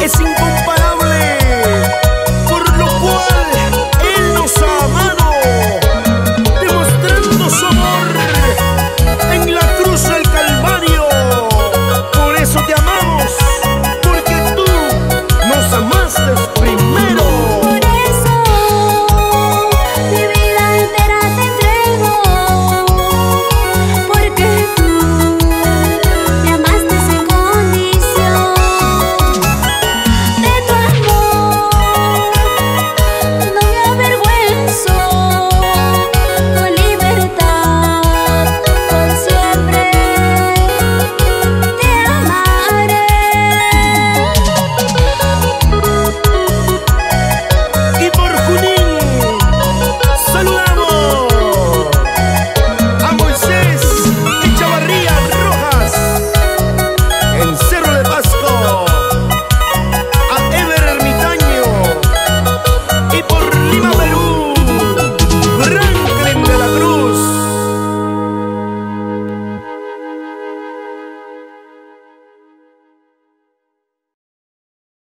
É cinco